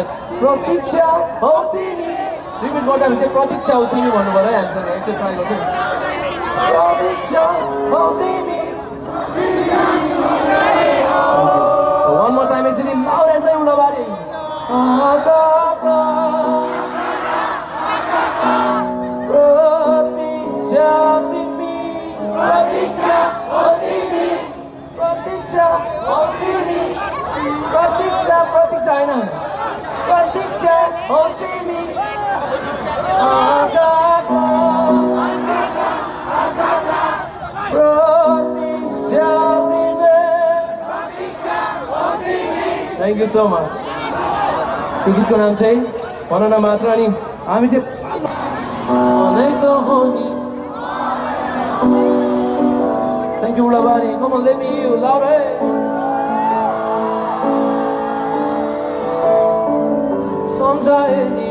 यस प्रतीक्षा हौ तिमी रिपिट गर्दाखेरि चाहिँ प्रतीक्षा हौ तिमी भन्नु पऱ्यो है हामीसँग एकचोटि ट्राई गर्छु नि प्रतीक्षा हौ तिमी वन मोर टाइम एकचोटि लाउरेछ का का थ्याङ्क यू सो मच यो गीतको नाम चाहिँ भन न मात्र अनि हामी चाहिँ थ्याङ्क यू सम्झाए नि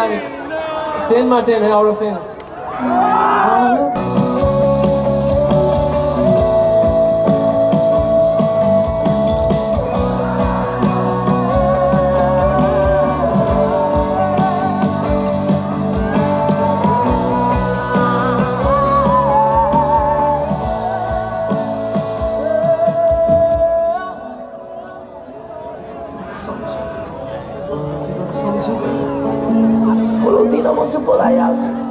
Danny. 10 Martin, out 10. Eh, 我老弟，那么吃不来鸭子。